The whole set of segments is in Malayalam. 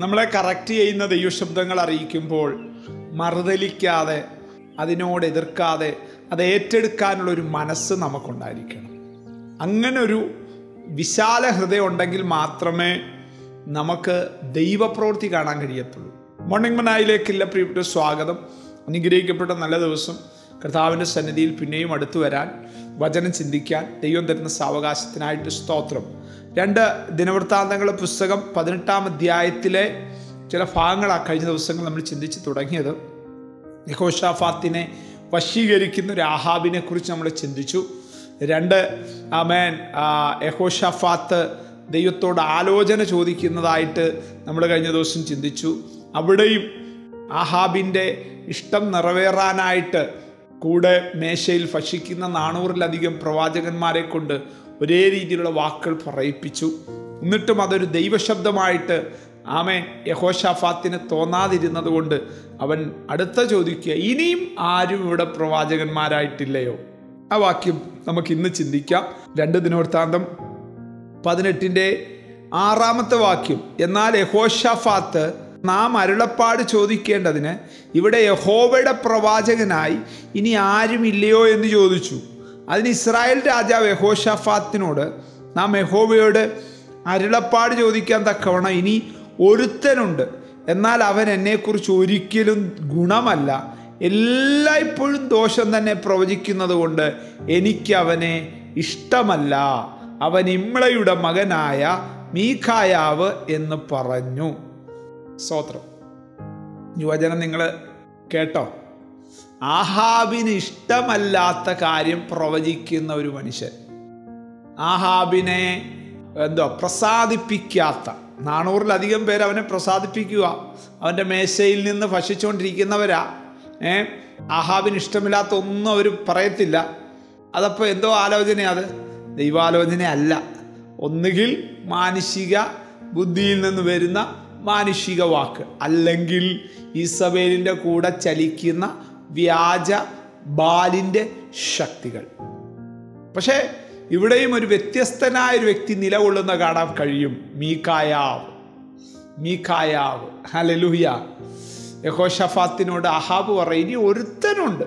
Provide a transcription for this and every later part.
നമ്മളെ കറക്റ്റ് ചെയ്യുന്ന ദൈവശബ്ദങ്ങൾ അറിയിക്കുമ്പോൾ മറുതലിക്കാതെ അതിനോട് എതിർക്കാതെ അത് ഏറ്റെടുക്കാനുള്ള ഒരു മനസ്സ് നമുക്കുണ്ടായിരിക്കണം. അങ്ങനെ ഒരു വിശാല ഹൃദയം ഉണ്ടെങ്കിൽ മാത്രമേ നമുക്ക് ദൈവപ്രവൃത്തി കാണാൻ കഴിയത്തുള്ളൂ. മോർണിംഗ് മനായിലേക്കില്ല പ്രിയപ്പെട്ട സ്വാഗതം. അനുഗ്രഹിക്കപ്പെട്ട നല്ല ദിവസം. കർത്താവിന്റെ സന്നിധിയിൽ പിന്നെയും അടുത്തു വരാൻ വചനം ചിന്തിക്കാൻ ദൈവം തരുന്ന സാവകാശത്തിനായിട്ട് സ്തോത്രം. രണ്ട് ദിനവൃത്താന്തങ്ങളുടെ പുസ്തകം പതിനെട്ടാം അധ്യായത്തിലെ ചില ഭാഗങ്ങളാണ് കഴിഞ്ഞ ദിവസങ്ങൾ നമ്മൾ ചിന്തിച്ച് തുടങ്ങിയത്. യഹോഷാഫാത്തിനെ വശീകരിക്കുന്ന ഒരു ആഹാബിനെ കുറിച്ച് നമ്മൾ ചിന്തിച്ചു. രണ്ട് ആമേൻ യഹോഷാഫാത്ത് ദൈവത്തോട് ആലോചന ചോദിക്കുന്നതായിട്ട് നമ്മൾ കഴിഞ്ഞ ദിവസം ചിന്തിച്ചു. അവിടെയും ആഹാബിന്റെ ഇഷ്ടം നിറവേറാനായിട്ട് കൂടെ മേശയിൽ ഭക്ഷിക്കുന്ന നാനൂറിലധികം പ്രവാചകന്മാരെ കൊണ്ട് ഒരേ രീതിയിലുള്ള വാക്കുകൾ പറയിപ്പിച്ചു. എന്നിട്ടും അതൊരു ദൈവശബ്ദമായിട്ട് ആമേൻ യഹോഷാഫാത്തിന് തോന്നാതിരുന്നത് കൊണ്ട് അവൻ അടുത്ത ചോദിക്കുക ഇനിയും ആരും ഇവിടെ പ്രവാചകന്മാരായിട്ടില്ലയോ? ആ വാക്യം നമുക്ക് ഇന്ന് ചിന്തിക്കാം. രണ്ട് ദിനവൃത്താന്തം പതിനെട്ടിന്റെ ആറാമത്തെ വാക്യം എന്നാൽ യഹോഷാഫാത്ത് നാം അരുളപ്പാട് ചോദിക്കേണ്ടതിന് ഇവിടെ യഹോവയുടെ പ്രവാചകനായി ഇനി ആരുമില്ലയോ എന്ന് ചോദിച്ചു. അതിന് ഇസ്രായേൽ രാജാവ് യഹോഷഫാത്തിനോട് നാം യഹോവയോട് അരുളപ്പാട് ചോദിക്കാൻ തക്കവണ്ണം ഇനി ഒരുത്തനുണ്ട്. എന്നാൽ അവൻ എന്നെക്കുറിച്ച് ഒരിക്കലും ഗുണമല്ല. എല്ലായ്പ്പോഴും ദോഷം തന്നെ പ്രവചിക്കുന്നത് കൊണ്ട് എനിക്ക് അവനെ ഇഷ്ടമല്ല. അവൻ ഇമ്ളയുടെ മകനായ മീഖായാവ് എന്ന് പറഞ്ഞു. സ്തോത്രം. യുവജനം നിങ്ങൾ കേട്ടോ? ആഹാബിന് ഇഷ്ടമല്ലാത്ത കാര്യം പ്രവചിക്കുന്ന ഒരു മനുഷ്യൻ. ആഹാബിനെ എന്തോ പ്രസാദിപ്പിക്കാത്ത നാനൂറിലധികം പേര് അവനെ പ്രസാദിപ്പിക്കുക അവന്റെ മേശയിൽ നിന്ന് ഭക്ഷിച്ചുകൊണ്ടിരിക്കുന്നവരാ. ഏ? ആഹാബിന് ഇഷ്ടമില്ലാത്ത ഒന്നും അവർ പറയത്തില്ല. അതപ്പോൾ എന്തോ ആലോചന അത്? ദൈവാലോചന അല്ല ഒന്നുകിൽ മാനുഷിക ബുദ്ധിയിൽ നിന്ന് വരുന്ന മാനുഷിക വാക്ക്. അല്ലെങ്കിൽ ഈസബേലിന്റെ കൂടെ ചലിക്കുന്ന വ്യാജ ബാലിന്റെ ശക്തികൾ. പക്ഷേ ഇവിടെയും ഒരു വ്യത്യസ്തനായ ഒരു വ്യക്തി നിലകൊള്ളുന്ന കാണാൻ കഴിയും. മീക്കായാവ് മീക്കായാവ് ഹലലുഹിയ യഹോഷഫാത്തിനോട് അഹാബ് പറയും ഇനി ഒരുത്തനുണ്ട്.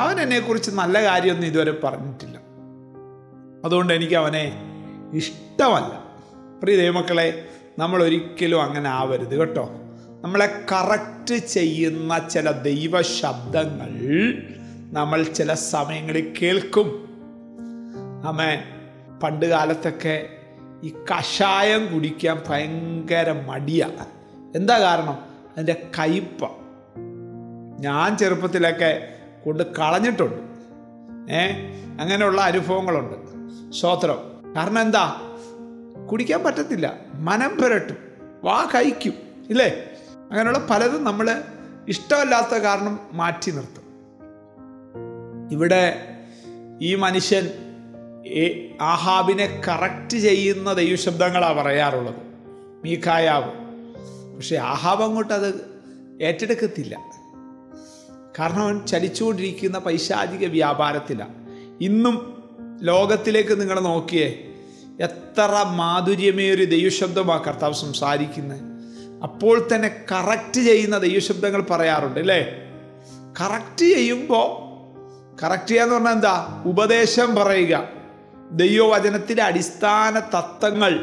അവൻ എന്നെക്കുറിച്ച് നല്ല കാര്യമൊന്നും ഇതുവരെ പറഞ്ഞിട്ടില്ല. അതുകൊണ്ട് എനിക്ക് അവനെ ഇഷ്ടമല്ല. പ്രിയ ദൈവമക്കളെ നമ്മൾ ഒരിക്കലും അങ്ങനെ ആവരുത് കേട്ടോ. നമ്മളെ കറക്റ്റ് ചെയ്യുന്ന ചില ദൈവ ശബ്ദങ്ങൾ നമ്മൾ ചില സമയങ്ങളിൽ കേൾക്കും. അമ്മേ പണ്ട് കാലത്തൊക്കെ ഈ കഷായം കുടിക്കാൻ ഭയങ്കര മടിയാണ് എന്താ കാരണം? അതിന്റെ കയ്പ. ഞാൻ ചെറുപ്പത്തിലൊക്കെ കൊണ്ട് കളഞ്ഞിട്ടുണ്ട്. ഏ? അങ്ങനെയുള്ള അനുഭവങ്ങളുണ്ട്. സ്തോത്രം. കാരണം എന്താ? കുടിക്കാൻ പറ്റത്തില്ല. മനം പുരട്ടും. വാ കഴിക്കും. ഇല്ലേ? അങ്ങനെയുള്ള പലതും നമ്മൾ ഇഷ്ടമല്ലാത്ത കാരണം മാറ്റി നിർത്തും. ഇവിടെ ഈ മനുഷ്യൻ ആഹാബിനെ കറക്റ്റ് ചെയ്യുന്ന ദൈവശബ്ദങ്ങളാണ് പറയാറുള്ളത്. മീഖായാവ്. പക്ഷെ ആഹാബ് അങ്ങോട്ട് അത് ഏറ്റെടുക്കത്തില്ല. കാരണം അവൻ ചലിച്ചുകൊണ്ടിരിക്കുന്ന പൈശാചിക വ്യാപാരത്തിലാണ്. ഇന്നും ലോകത്തിലേക്ക് നിങ്ങൾ നോക്കിയേ എത്ര മാധുര്യമേറി ദൈവശബ്ദമാണ് കർത്താവ് സംസാരിക്കുന്നത് അപ്പോൾ തന്നെ കറക്റ്റ് ചെയ്യുന്ന ദൈവശബ്ദങ്ങൾ പറയാറുണ്ട് അല്ലേ? കറക്റ്റ് ചെയ്യുമ്പോൾ കറക്റ്റ് ചെയ്യാന്ന് പറഞ്ഞാൽ എന്താ? ഉപദേശം പറയുക. ദൈവവചനത്തിലെ അടിസ്ഥാന തത്വങ്ങൾ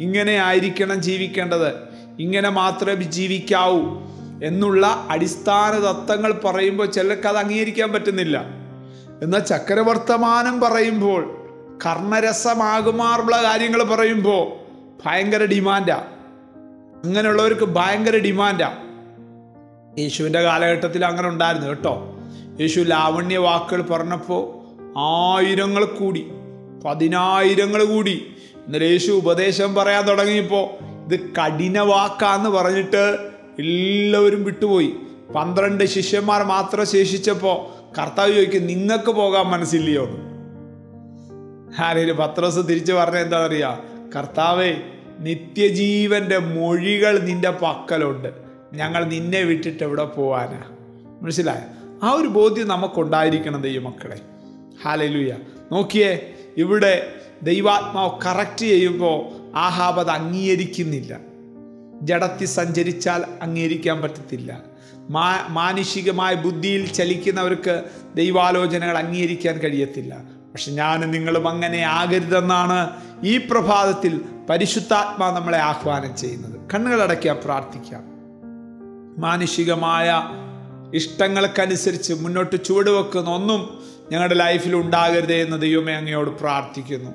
ഇങ്ങനെ ആയിരിക്കണം ജീവിക്കേണ്ടത്. ഇങ്ങനെ മാത്രമേ ജീവിക്കാവൂ എന്നുള്ള അടിസ്ഥാന തത്വങ്ങൾ പറയുമ്പോൾ ചിലർക്ക് അത് അംഗീകരിക്കാൻ പറ്റുന്നില്ല. എന്നാൽ ചക്രവർത്തമാനം പറയുമ്പോൾ കർണരസമാകുമാറുള്ള കാര്യങ്ങൾ പറയുമ്പോൾ ഭയങ്കര ഡിമാൻഡാ. അങ്ങനെയുള്ളവർക്ക് ഭയങ്കര ഡിമാൻഡാ. യേശുവിന്റെ കാലഘട്ടത്തിൽ അങ്ങനെ ഉണ്ടായിരുന്നു കേട്ടോ. യേശു ലാവണ്യ വാക്കുകൾ പറഞ്ഞപ്പോൾ ആയിരങ്ങൾ കൂടി പതിനായിരങ്ങൾ കൂടി. എന്നാൽ യേശു ഉപദേശം പറയാൻ തുടങ്ങിയപ്പോൾ ഇത് കഠിന വാക്കാന്ന് പറഞ്ഞിട്ട് എല്ലാവരും വിട്ടുപോയി. പന്ത്രണ്ട് ശിഷ്യന്മാർ മാത്രം ശേഷിച്ചപ്പോൾ കർത്താവ് ചോദിക്കും നിങ്ങൾക്ക് പോകാൻ മനസ്സില്ലയോ എന്ന് ആരെങ്കിലും പത്രോസ് തിരിച്ചു പറഞ്ഞ എന്താ പറയുക കർത്താവേ നിത്യജീവന്റെ മൊഴികൾ നിന്റെ പക്കലുണ്ട്. ഞങ്ങൾ നിന്നെ വിട്ടിട്ട് എവിടെ പോവാനാ? മനസ്സിലായ? ആ ഒരു ബോധ്യം നമുക്കുണ്ടായിരിക്കണം ദൈവമക്കളെ. ഹാലലുയ നോക്കിയേ ഇവിടെ ദൈവാത്മാവ് കറക്റ്റ് ചെയ്യുമ്പോൾ ആഹാബ് അത് അംഗീകരിക്കുന്നില്ല. ജഡത്തി സഞ്ചരിച്ചാൽ അംഗീകരിക്കാൻ പറ്റത്തില്ല. മാ മാനുഷികമായ ബുദ്ധിയിൽ ചലിക്കുന്നവർക്ക് ദൈവാലോചനകൾ അംഗീകരിക്കാൻ കഴിയത്തില്ല. പക്ഷെ ഞാനും നിങ്ങളും അങ്ങനെ ആകരുതെന്നാണ് ഈ പ്രഭാതത്തിൽ പരിശുദ്ധാത്മാ നമ്മളെ ആഹ്വാനം ചെയ്യുന്നത്. കണ്ണുകളടയ്ക്കാൻ പ്രാർത്ഥിക്കാം. മാനുഷികമായ ഇഷ്ടങ്ങൾക്കനുസരിച്ച് മുന്നോട്ട് ചുവടുവെക്കുന്ന ഒന്നും ഞങ്ങളുടെ ലൈഫിൽ ഉണ്ടാകരുതേ എന്ന് ദൈവമേ അങ്ങയോട് പ്രാർത്ഥിക്കുന്നു.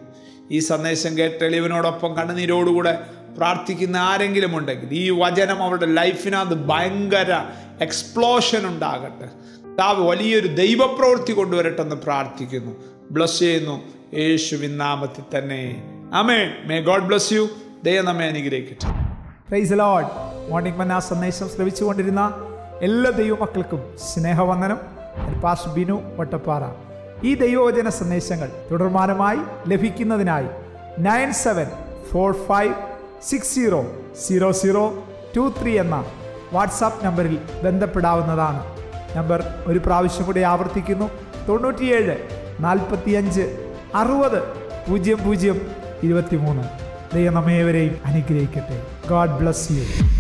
ഈ സന്ദേശം കേട്ട എളിവനോടൊപ്പം കണ്ണുനീരോടുകൂടെ പ്രാർത്ഥിക്കുന്ന ആരെങ്കിലും ഉണ്ടെങ്കിൽ ഈ വചനം അവരുടെ ലൈഫിനകത്ത് ഭയങ്കര എക്സ്പ്ലോഷൻ ഉണ്ടാകട്ടെ. കർത്താവ് വലിയൊരു ദൈവപ്രവൃത്തി കൊണ്ടുവരട്ടെ എന്ന് പ്രാർത്ഥിക്കുന്നു. ബ്ലസ് ചെയ്യുന്നു. യേശുവിൻ നാമത്തിൽ തന്നെ. അമേ മേ ഗോഡ് ബ്ലസ് യു ദയ നമ്മെ അനുഗ്രഹിക്കട്ടെ. പ്രൈസ് ലോഡ് മോർണിംഗ് മന്ന സന്ദേശം ശ്രമിച്ചുകൊണ്ടിരുന്ന എല്ലാ ദൈവമക്കൾക്കും സ്നേഹവന്ദനം. പാസ് ബിനു വട്ടപ്പാറ. ഈ ദൈവവചന സന്ദേശങ്ങൾ തുടർമാനമായി ലഭിക്കുന്നതിനായി nine seven four five six zero zero zero two three എന്ന വാട്സാപ്പ് നമ്പറിൽ ബന്ധപ്പെടാവുന്നതാണ്. നമ്പർ ഒരു പ്രാവശ്യം കൂടി ആവർത്തിക്കുന്നു. തൊണ്ണൂറ്റിയേഴ് നാൽപ്പത്തിയഞ്ച് അറുപത് പൂജ്യം പൂജ്യം ഇരുപത്തി മൂന്ന് ദൈവം നമ്മേവരെയും അനുഗ്രഹിക്കട്ടെ. God bless you